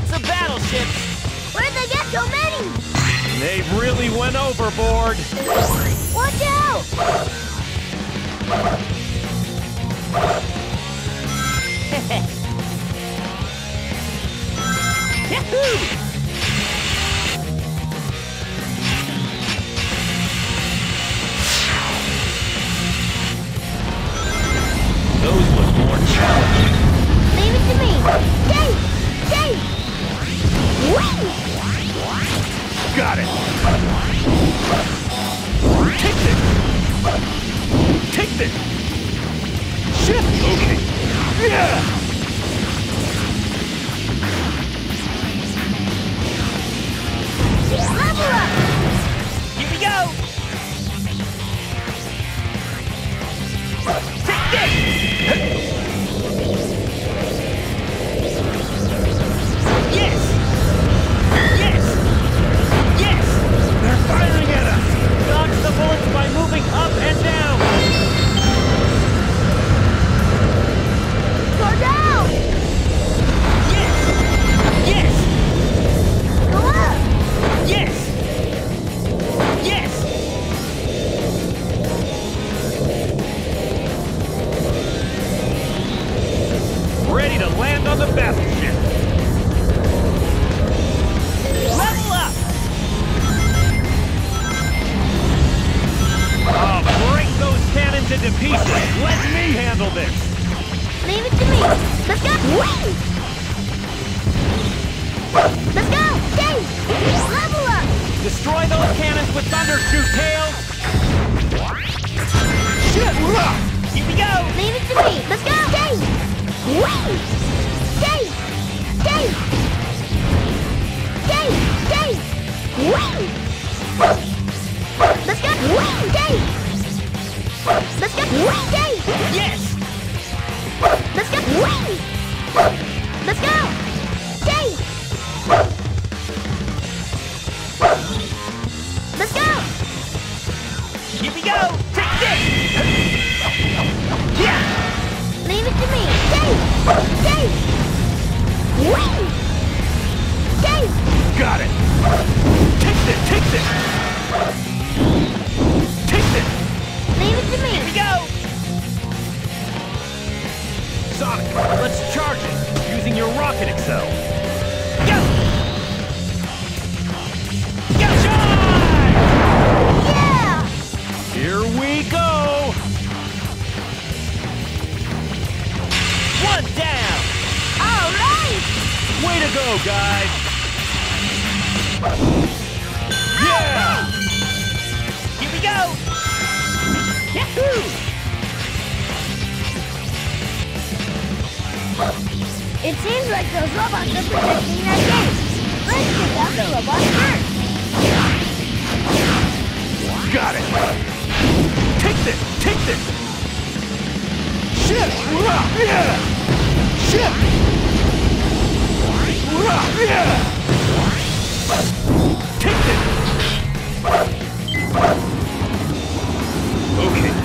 lots of battleships. Where'd they get so many? They really went overboard. Watch out! Yahoo! Those look more challenging. Leave it to me. Dave! Got it! Take this! Take this! Shift! Okay. Yeah! Level up! Here we go! Take this! the bullets by moving up and down. go, guys! Yeah! Here we go! Yahoo! It seems like those robots are protecting that gate. Let's get down the robot first. Got it! Take this! Take this! Shift! Yeah! Shift! Take this! Okay.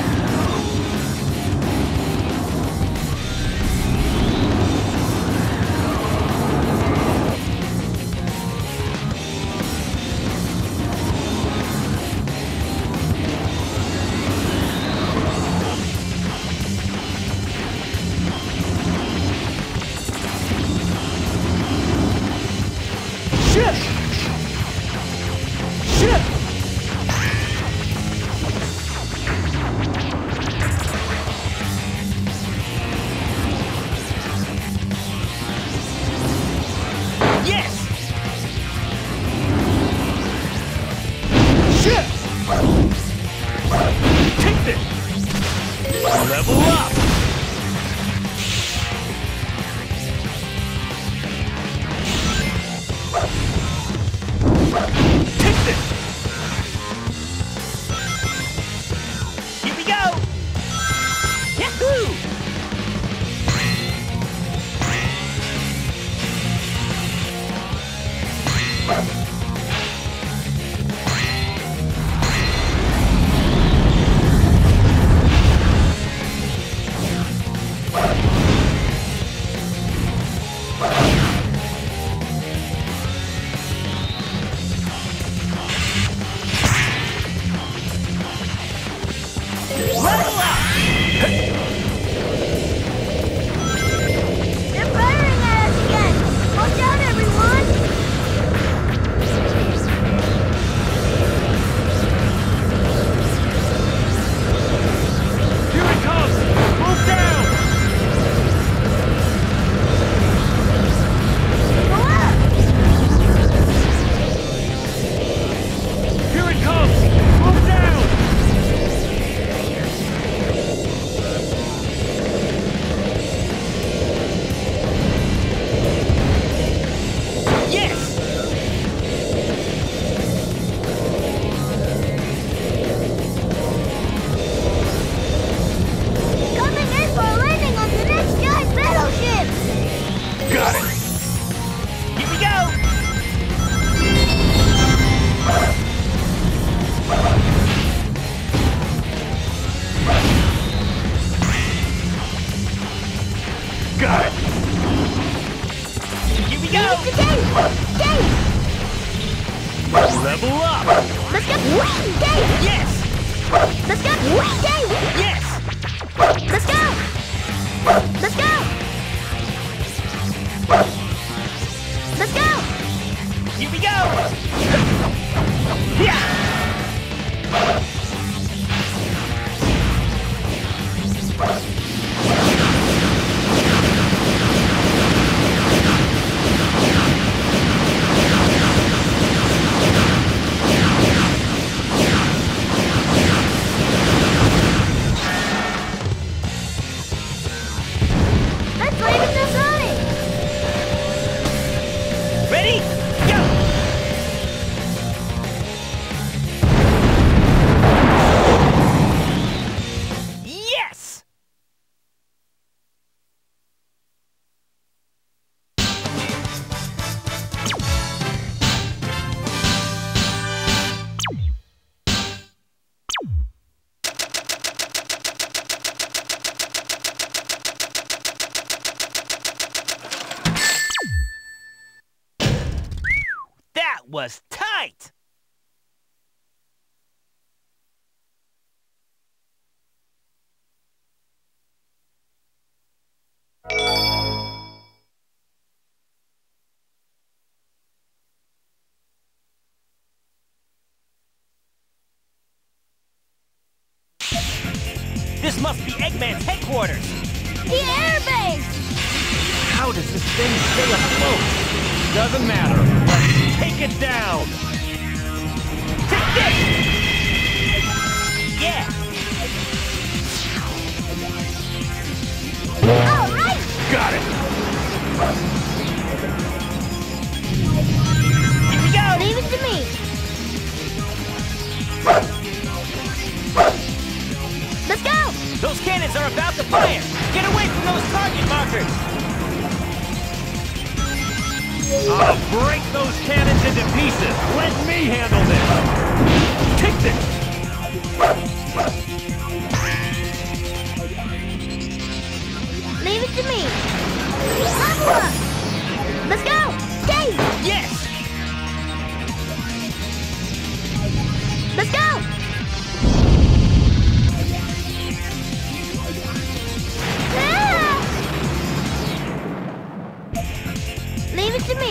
was tight!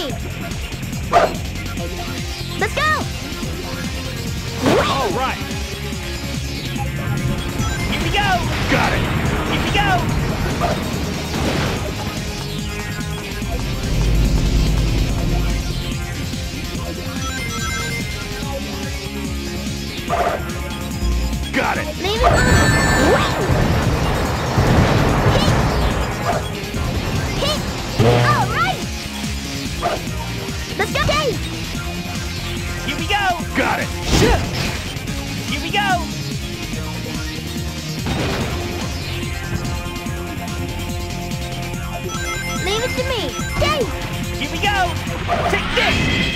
Let's go! All right! Here we go! Got it! Here we go! Got it! Leave! Yay! Here we go! Got it! Shit! Here we go! Leave it to me! Yay! Here we go! Take this!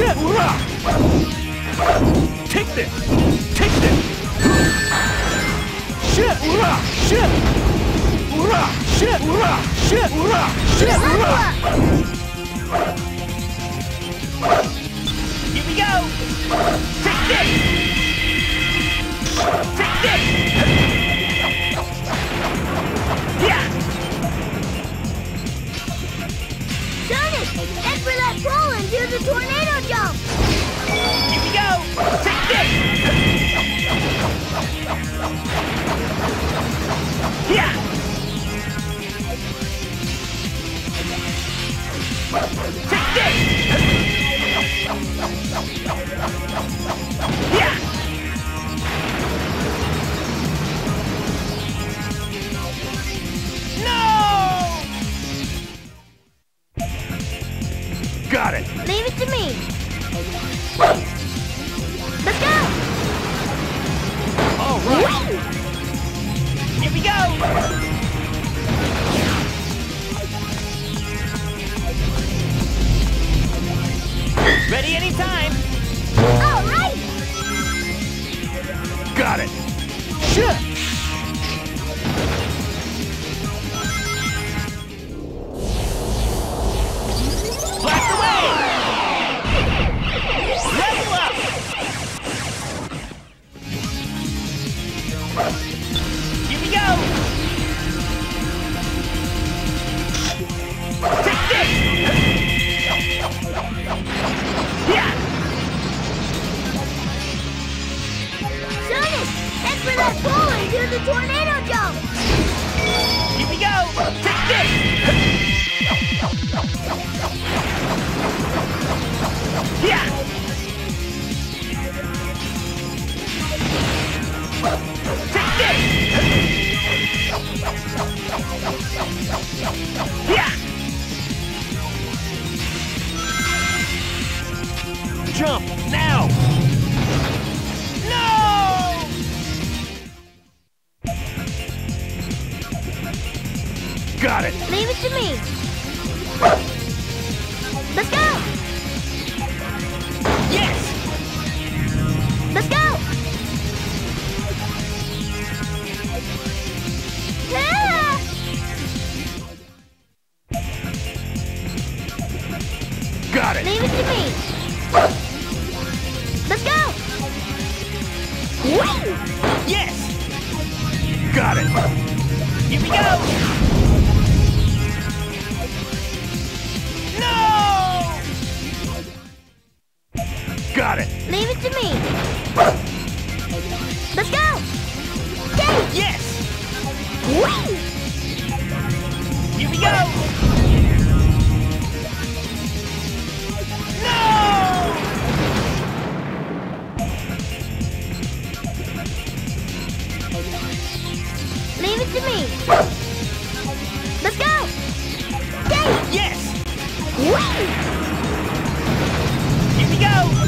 Take this! Take this! Shit! Ura! Shit! Ura! Shit! Ura! Shit! Ura! Shit! Ura! No got it! Leave it to me.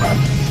Thank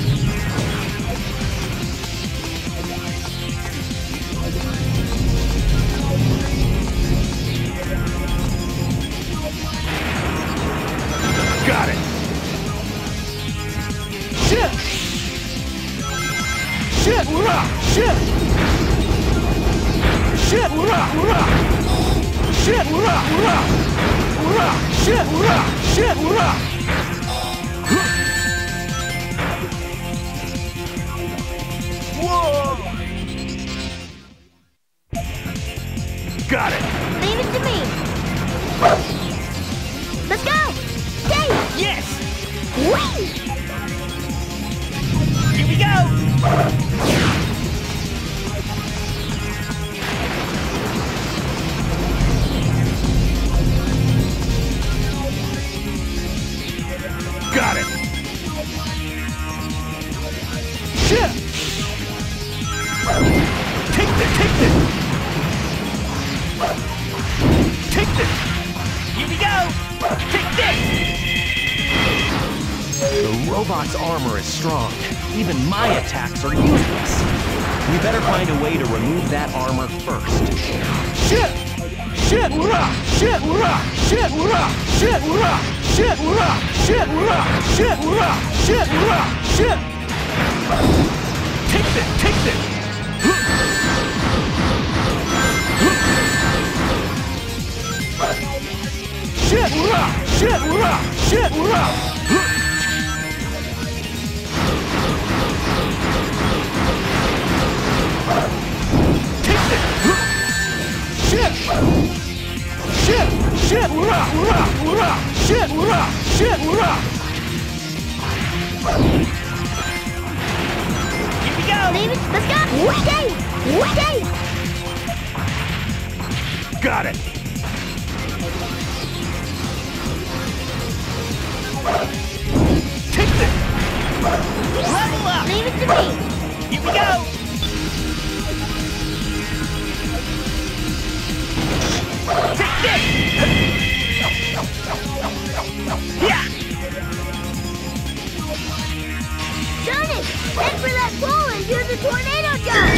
Rah, shit! Rah, shit! Take this! Take this! Shit! Rah, shit! Rah, shit! Rah! Take this! Shit! Shit! Shit! Rah, rah, rah! Shit! Rah, shit! Rah! Here we go! Leave it. Let's go. Stay. Stay. Got it! Take this! Level up! Leave it to me. Here we go! Take this! Yeah! Head for that pole and do the tornado jump.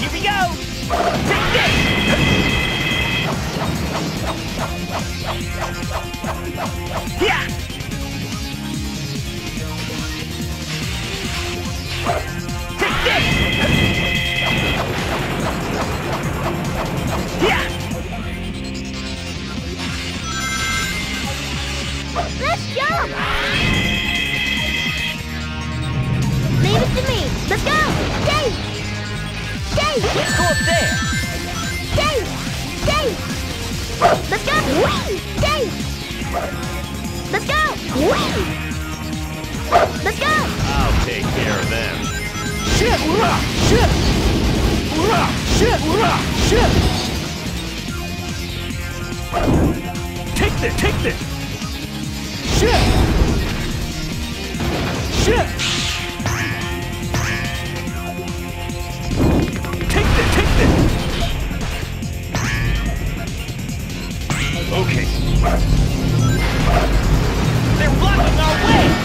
Here we go! Take this! Yeah! Take this! Yeah! Let's jump. Whee! Stay. Let's go. Whee! Let's go. I'll take care of them. Shit! Rah! Shit! Rah! Shit! Rah! Shit! Take this! Take this! Shit! Shit! They're blocking our way!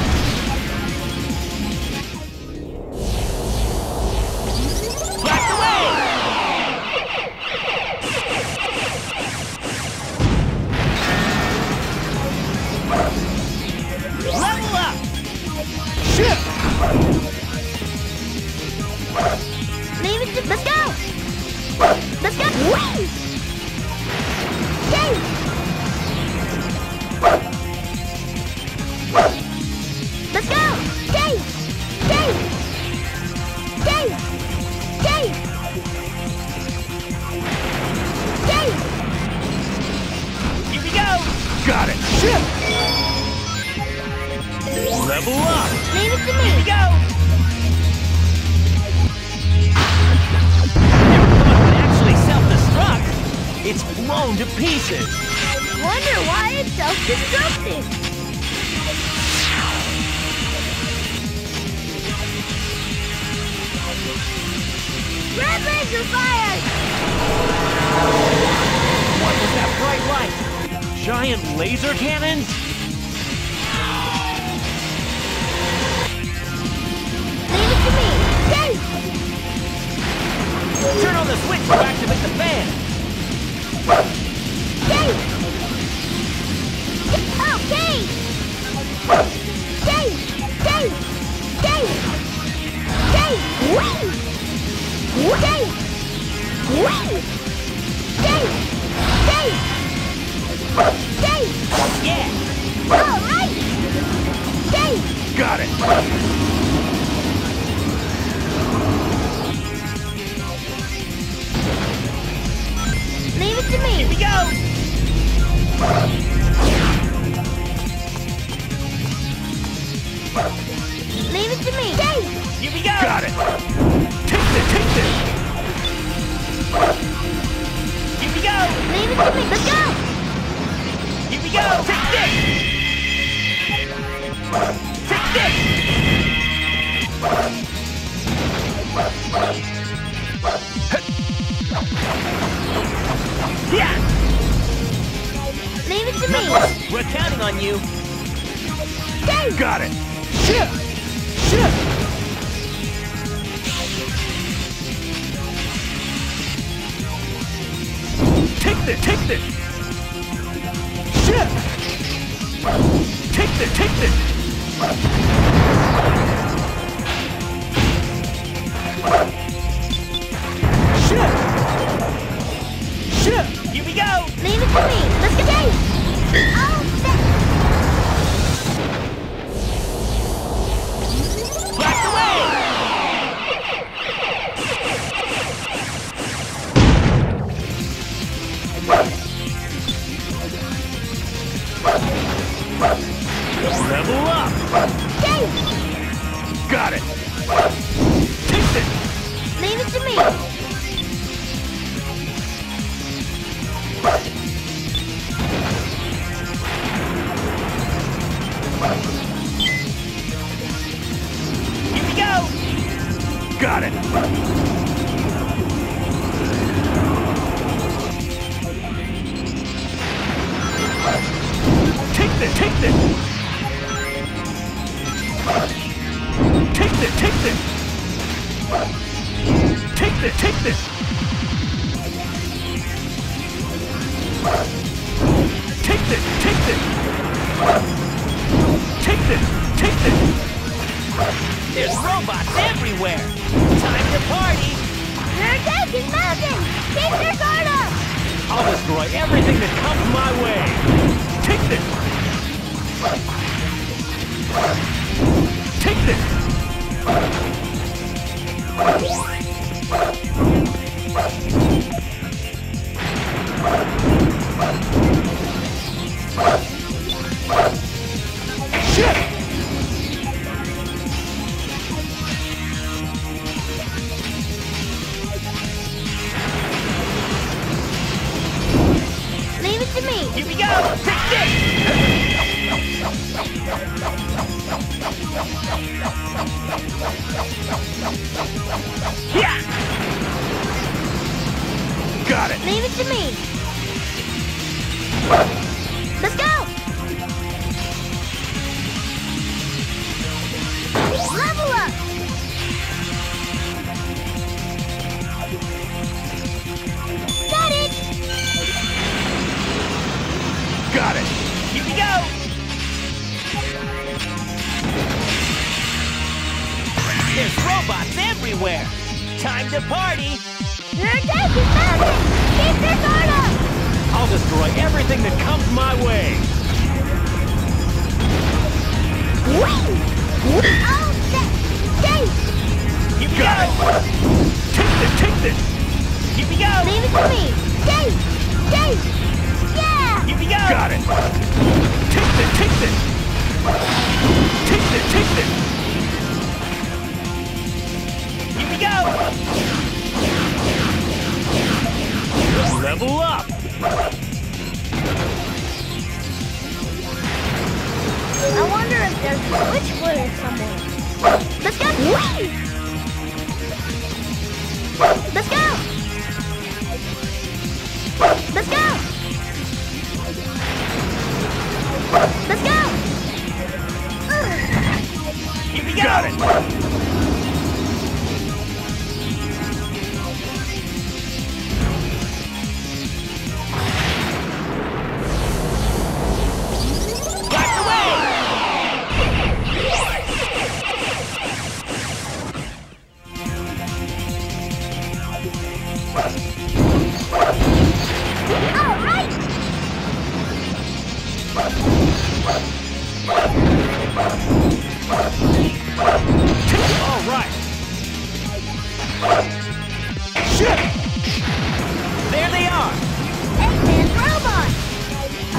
Blown to pieces! I wonder why it's self-destructing. Red laser fire! What was that bright light? Giant laser cannons? Leave it to me. Turn on the switch to activate the fan! Okay. Oh, Whee! Whee! Stay. Yeah! All right. Got it! Leave it to me. Here we go! Leave it to me. Stay. Here we go! Got it! Take this! Take this! Here we go! Leave it to me. Let's go. Here we go! Take this! Take this! We're counting on you! Stay. Got it! Shit! Shit! Take this! Take this! Shit! Take this! Take this! Shit! Shit! Here we go! Leave it to me. Let's go. Oh, Take this! Take this! Take this! Take this! There's robots everywhere. Time to party. They're attacking mountains! Keep your guard up! I'll destroy everything that comes my way! Take this! Take this! Shit! Leave it to me! Here we go. Leave it to me! Let's go! Level up! Got it! Got it! Here we go. There's robots everywhere. Time to party. They're attacking mountains! Keep your guard up! I'll destroy everything that comes my way! Wing! Oh, shit! Dave! Here we Got go. it! Take this! Take this! Here we go. Leave it to me! Dave! Dave! Yeah! Here we go. Got it! Take this! Take this! Take this! Take this! Here we go. Level up! I wonder if there's a switchblade somewhere. Let's go! Wing! Let's go! Let's go! Let's go! Ugh. Go. Got it! Shit! There they are. Eggman's robot!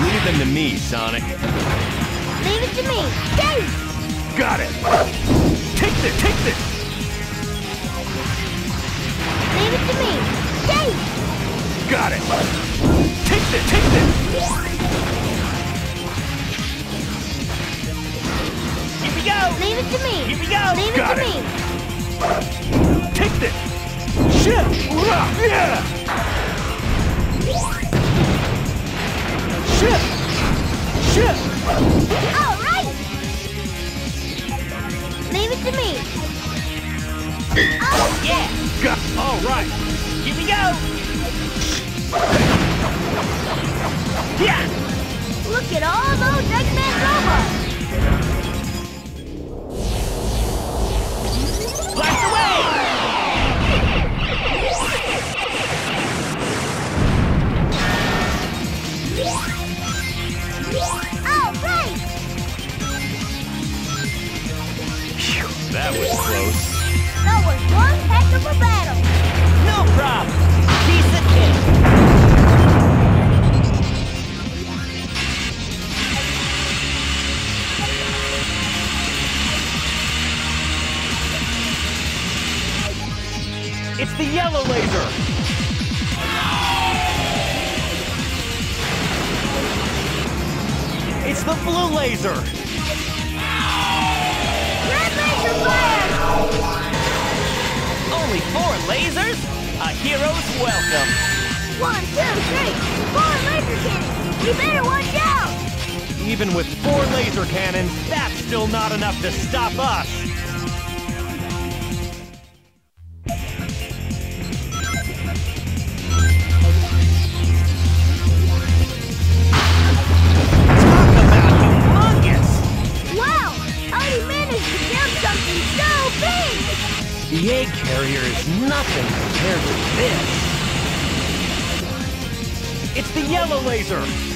Leave them to me, Sonic. Leave it to me! Dave! Got it! Take this! Take this! Leave it to me! Dave! Got it! Take this! Take this! Here we go. Leave it to me! Here we go. Leave Got it to it. me! Take this! Shit! Yeah! Shit! Shit! All right! Leave it to me! Oh, Yeah. Got all right! Here we go. Yeah. look at all those Eggman robots! No problem. Piece of cake. It's the yellow laser! It's the blue laser! Only four lasers? A hero's welcome. One, two, three, four laser cannons! You better watch out! Even with four laser cannons, that's still not enough to stop us! Sir.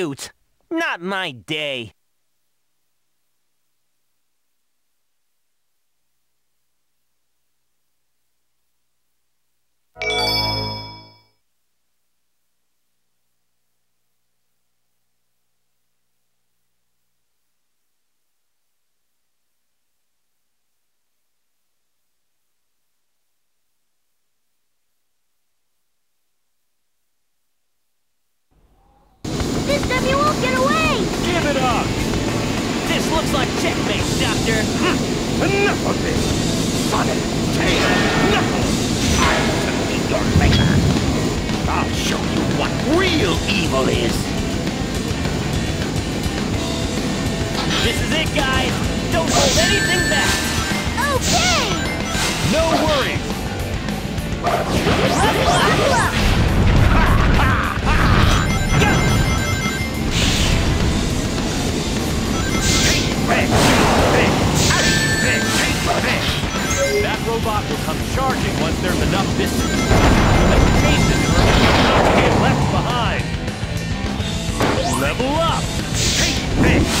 cute. Not my day. Dave!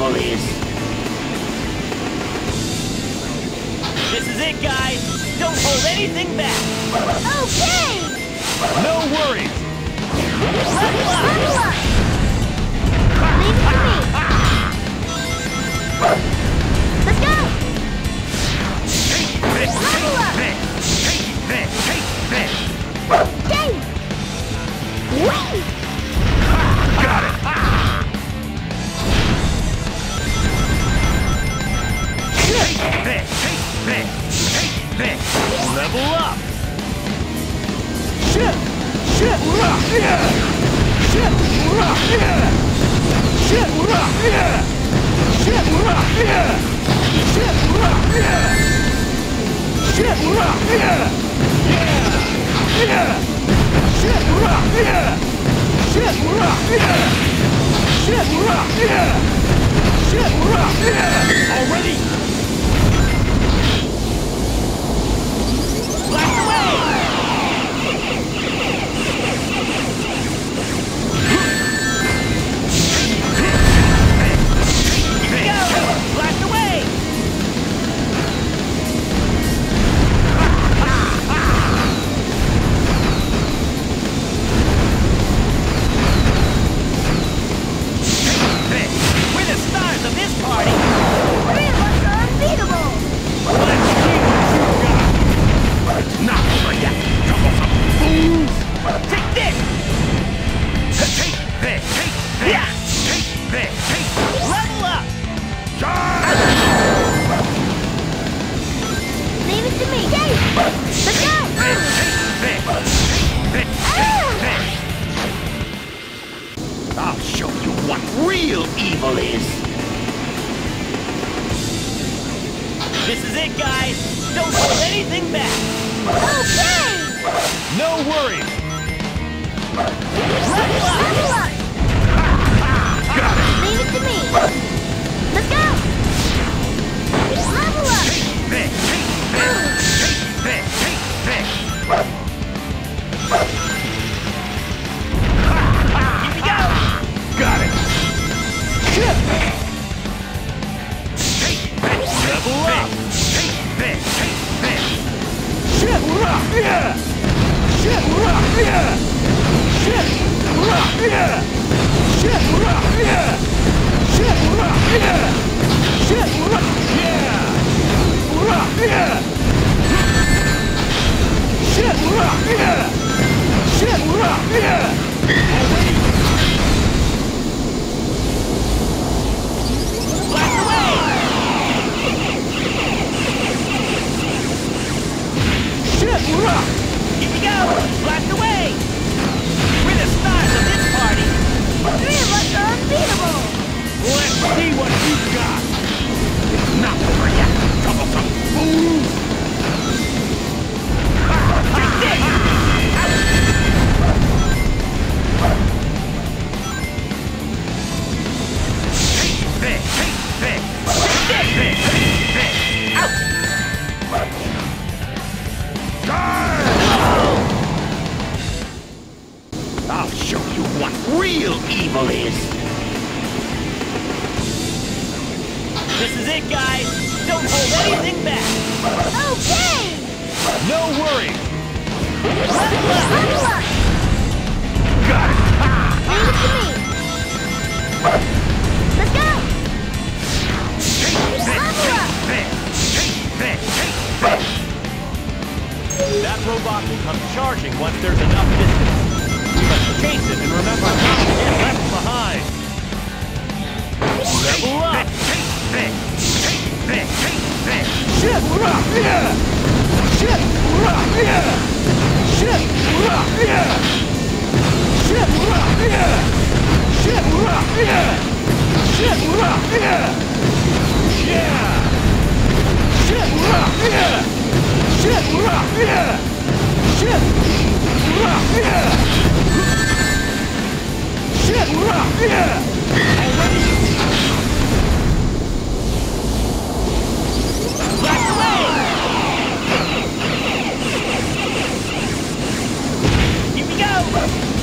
bullies. This is it, guys! Don't hold anything back! Okay! No worries! Leave it to me! Pick, pick, pick. Level up. Shit, shit, rock, yeah. Shit, rock, yeah. Shit, rock, yeah. Shit, rock, yeah. Shit, rock, yeah. Shit, rock, yeah. Yeah, yeah. Shit, rock, yeah. Shit, rock, yeah. Shit, rock, yeah. Shit, rock, yeah. Already. Black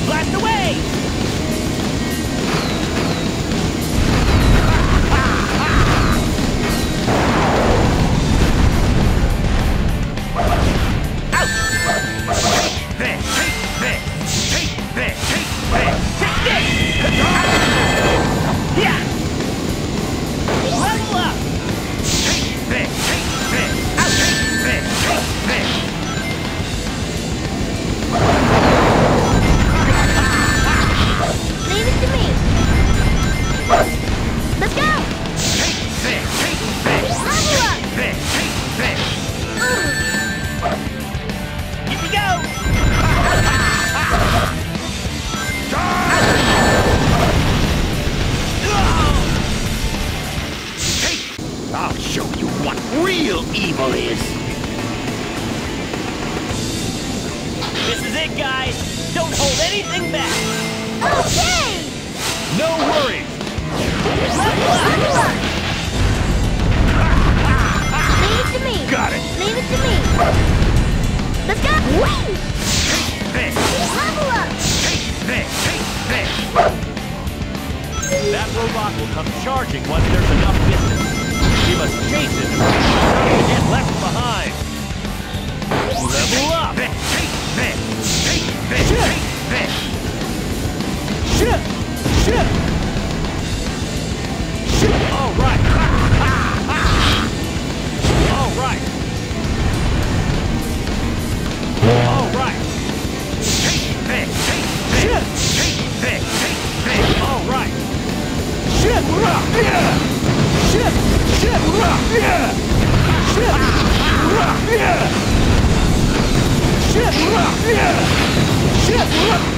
Blast away! No worries. Leave it to me. Got it. Leave it to me. Let's go. Whee! This. Level up! This. This. That robot will come charging once there's enough distance. We must chase it and get left behind. Level up. This. This. This. This. Shit! Shit! Shit! All right. All right. All right. This. Shit! This. All right. Shit! Yeah! Shit! Shit! Yeah! Shit! Yeah! Shit! Yeah! Shit! Yeah.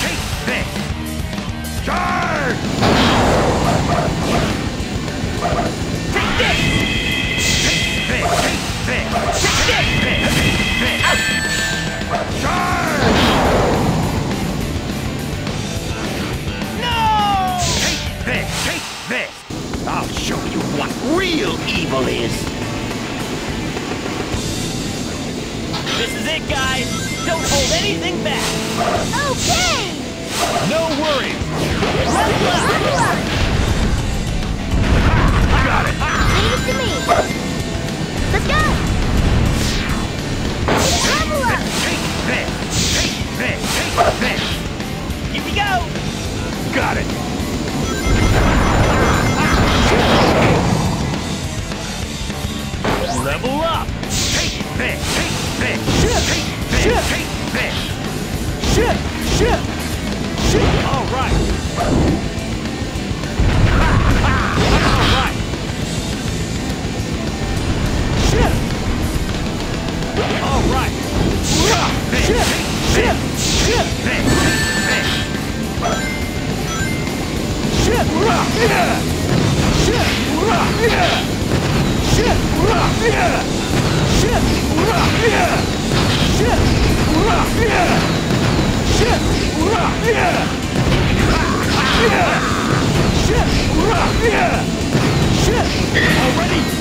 Already.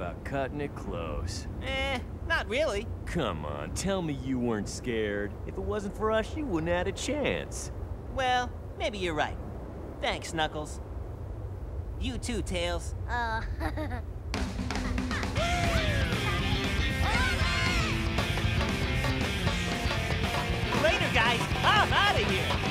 About cutting it close. Eh, not really. Come on, tell me you weren't scared. If it wasn't for us, you wouldn't have had a chance. Well, maybe you're right. Thanks, Knuckles. You too, Tails. Uh, Later, guys. I'm out of here.